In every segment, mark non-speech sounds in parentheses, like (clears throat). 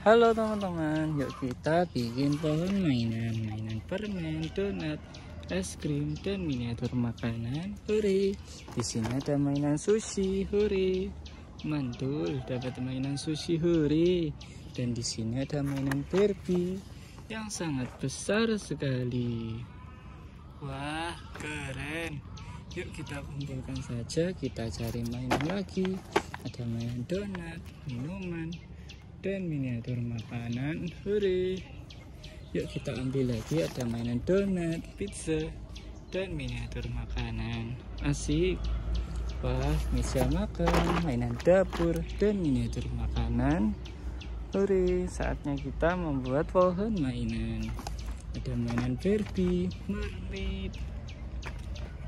Halo teman-teman, yuk kita bikin pohon mainan. Mainan permen, donat, es krim, dan miniatur makanan Hore, di sini ada mainan sushi, hore Mantul, dapat mainan sushi, hore Dan di sini ada mainan Barbie yang sangat besar sekali. Wah, keren. Yuk kita kumpulkan saja, kita cari mainan lagi. Ada mainan donat, minuman, dan miniatur makanan hore. Yuk kita ambil lagi ada mainan donat pizza dan miniatur makanan. Asik. Wah bisa makan mainan dapur dan miniatur makanan. Hore saatnya kita membuat pohon mainan. Ada mainan Barbie mermaid.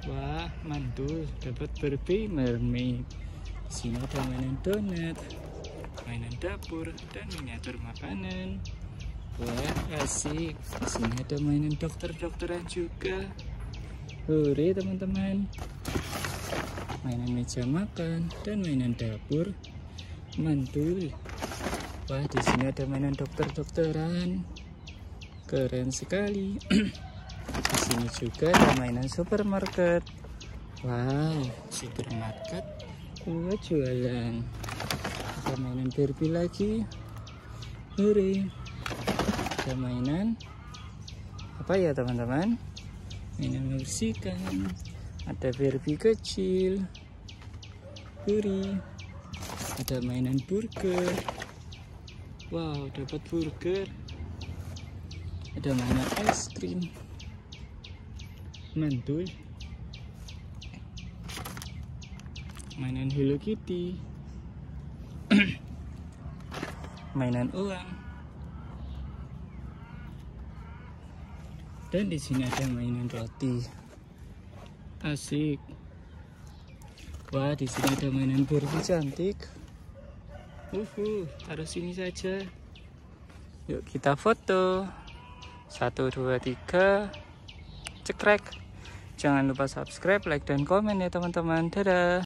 Wah mantul dapat Barbie mermaid. Sini ada mainan donat mainan dapur dan miniatur makanan. Wah asik. Di sini ada mainan dokter-dokteran juga. Hore teman-teman. Mainan meja makan dan mainan dapur. Mantul. Wah di sini ada mainan dokter-dokteran. Keren sekali. (clears throat) Di sini juga ada mainan supermarket. Wow supermarket. Buat jualan ada mainan Barbie lagi. Hore. Ada mainan. Apa ya teman-teman? Mainan membersihkan ada Barbie kecil. Hore. Ada mainan burger. Wow dapat burger. Ada mainan es krim. Mantul mainan Hello Kitty (clears throat) mainan uang. Dan di sini ada mainan roti. Asik. Wah di sini ada mainan Barbie cantik. Uhu taruh sini saja. Yuk kita foto. Satu dua tiga. Cekrek. Jangan lupa subscribe like dan komen ya teman-teman. Dadah